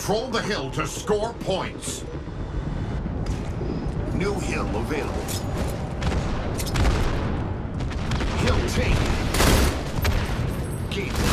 Control the hill to score points. New hill available. Hill taken. Game.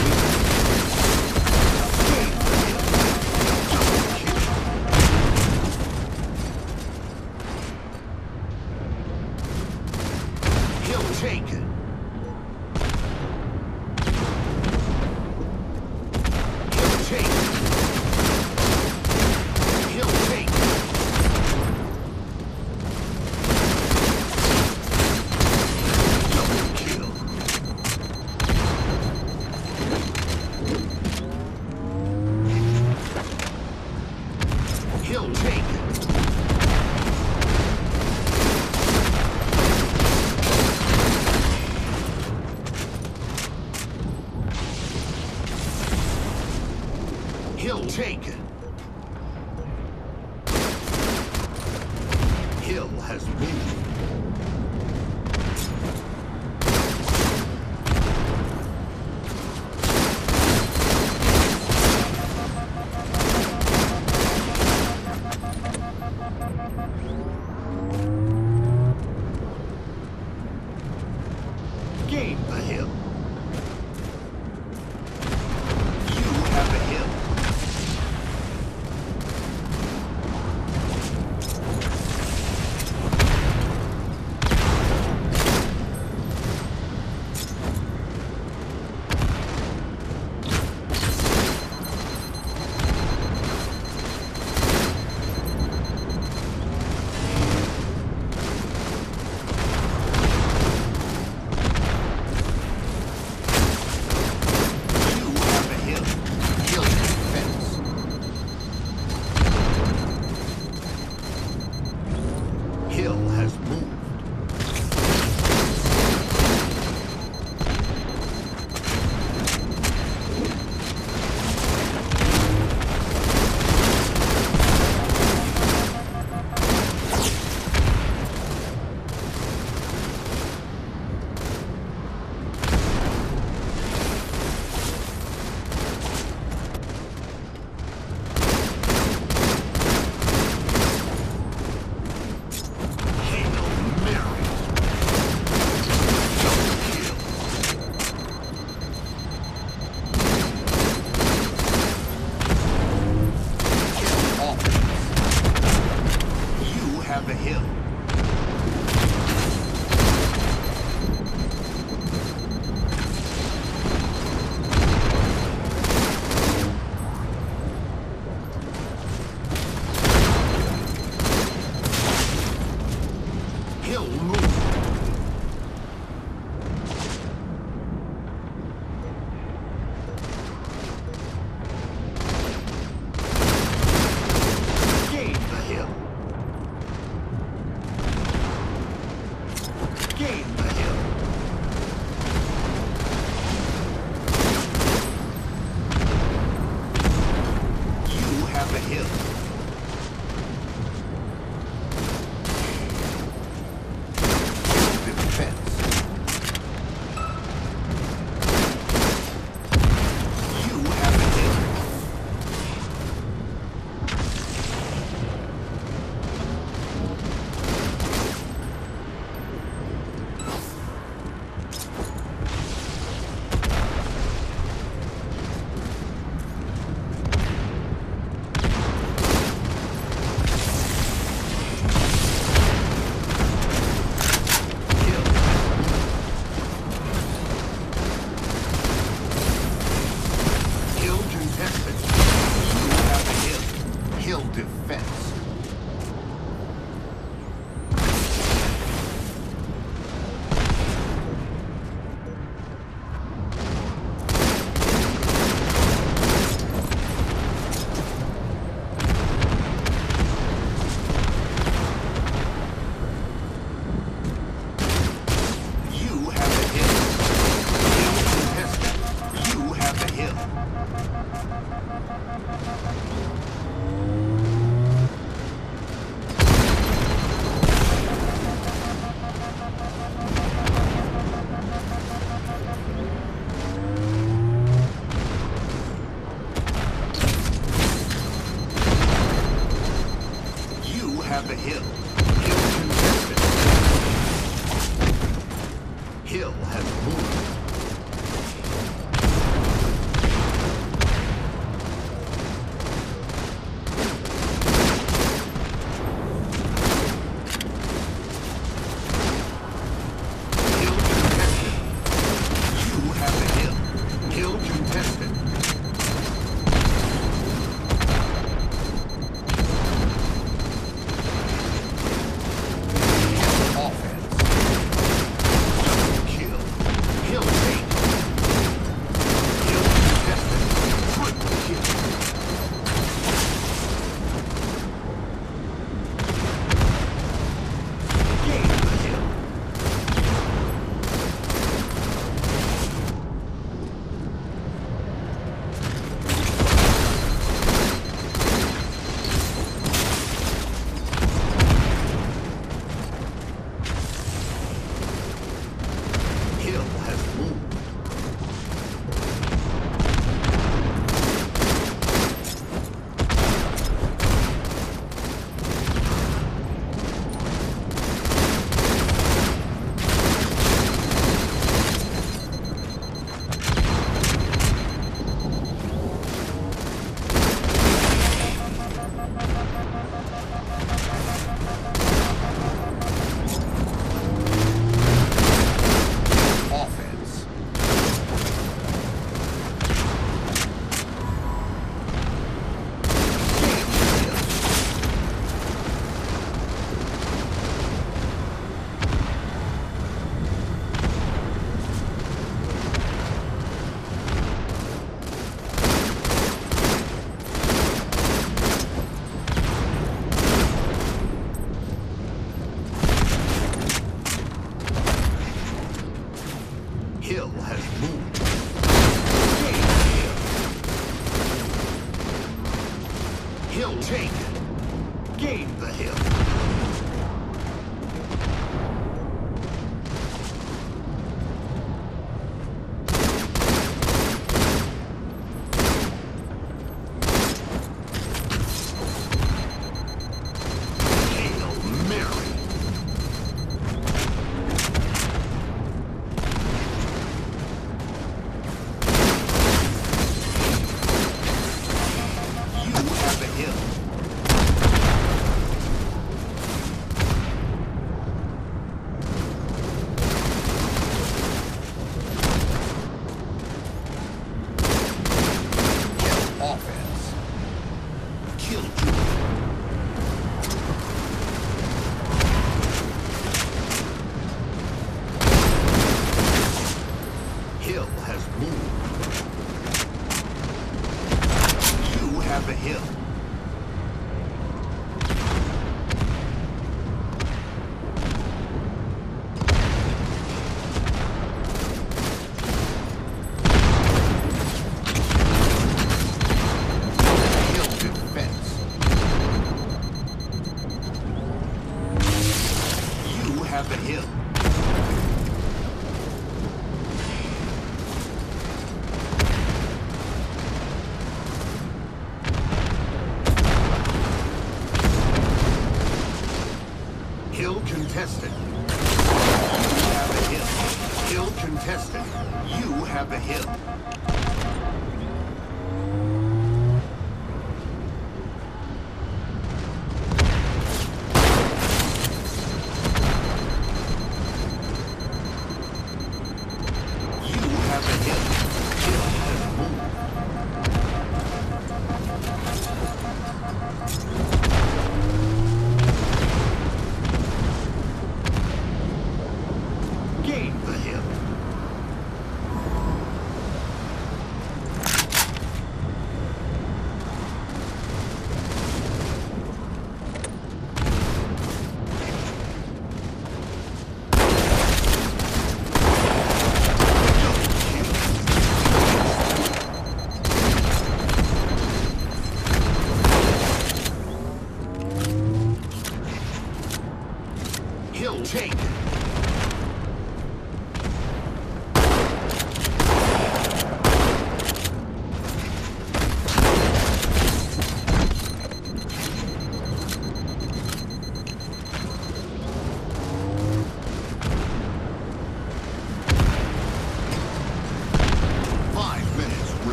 Have the hill. hill.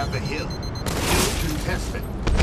Have the hill. Hill contested.